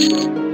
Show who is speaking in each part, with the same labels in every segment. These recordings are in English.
Speaker 1: you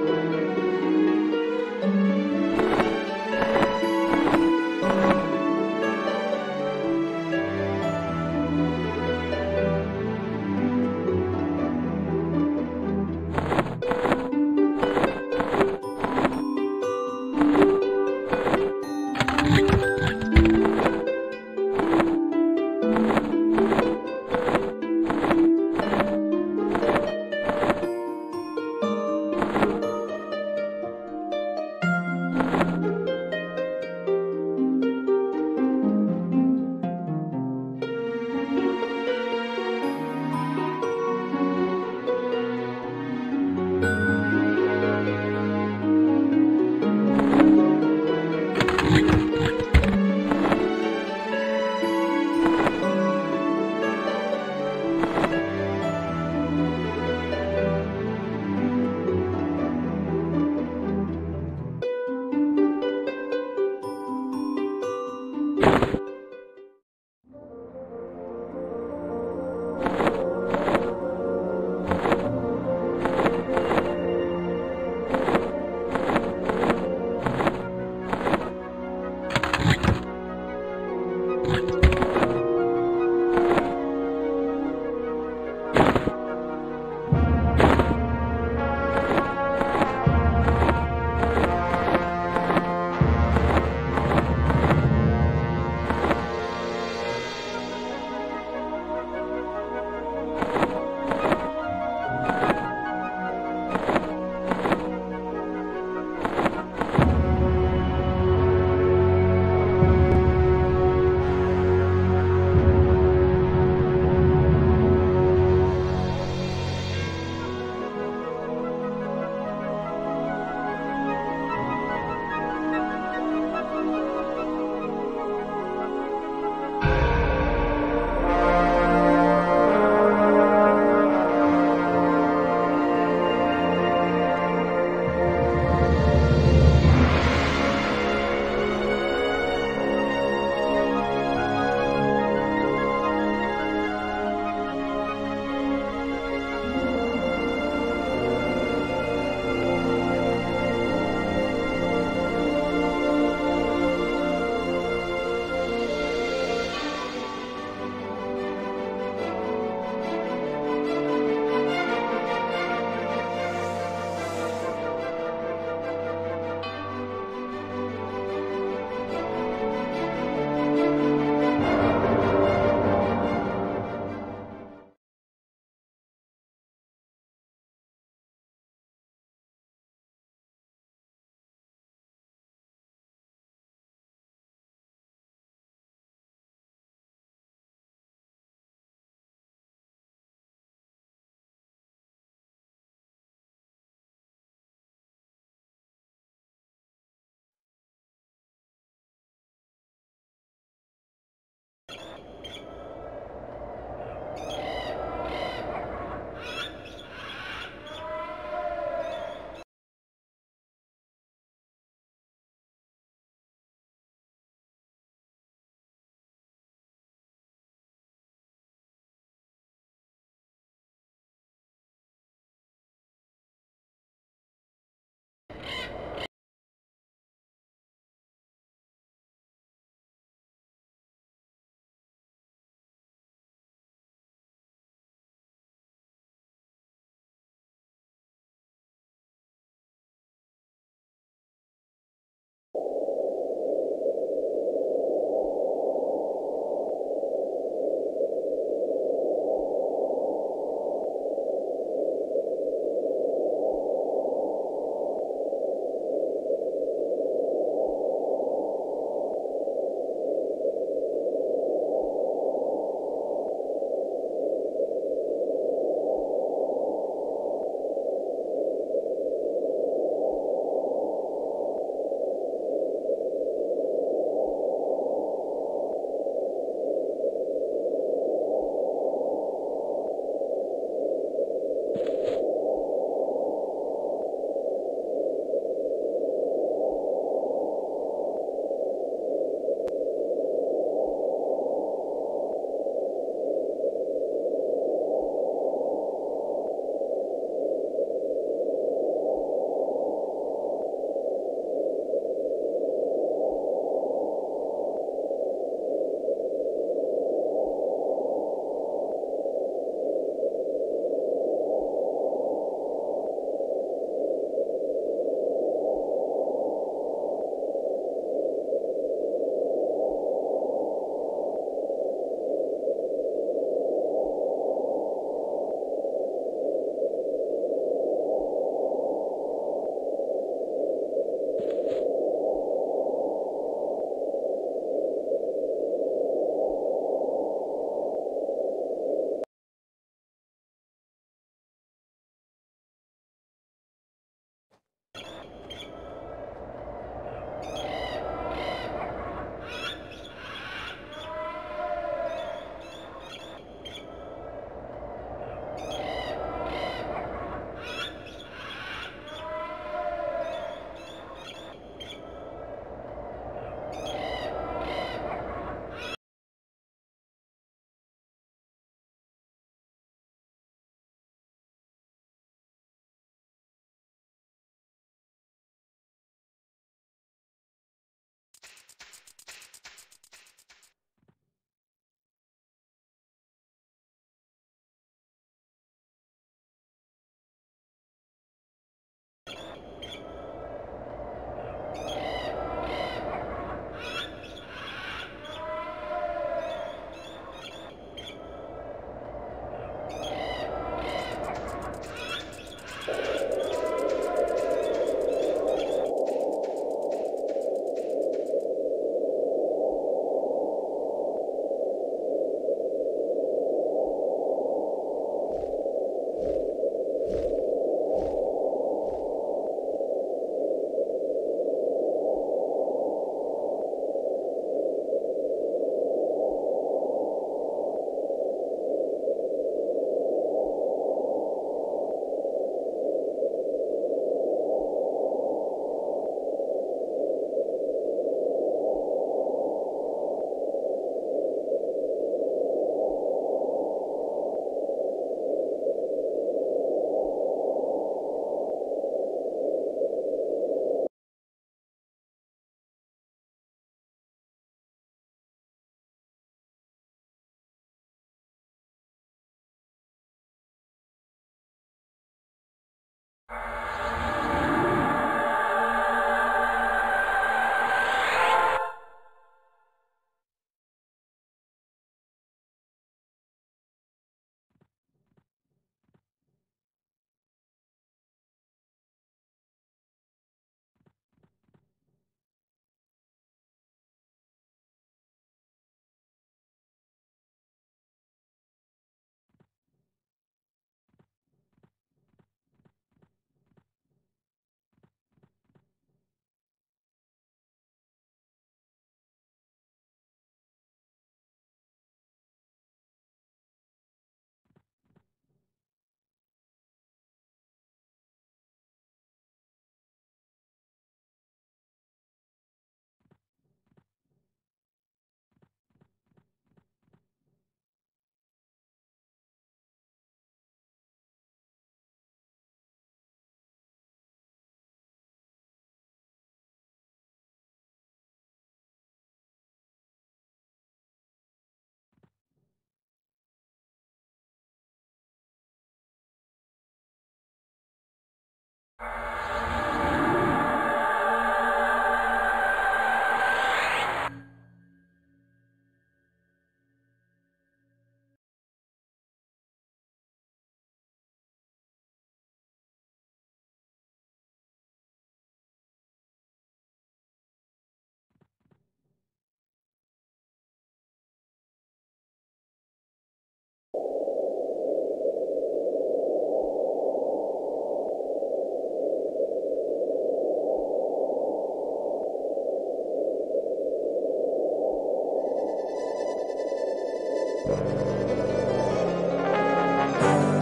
Speaker 1: oh